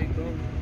Assalamualaikum.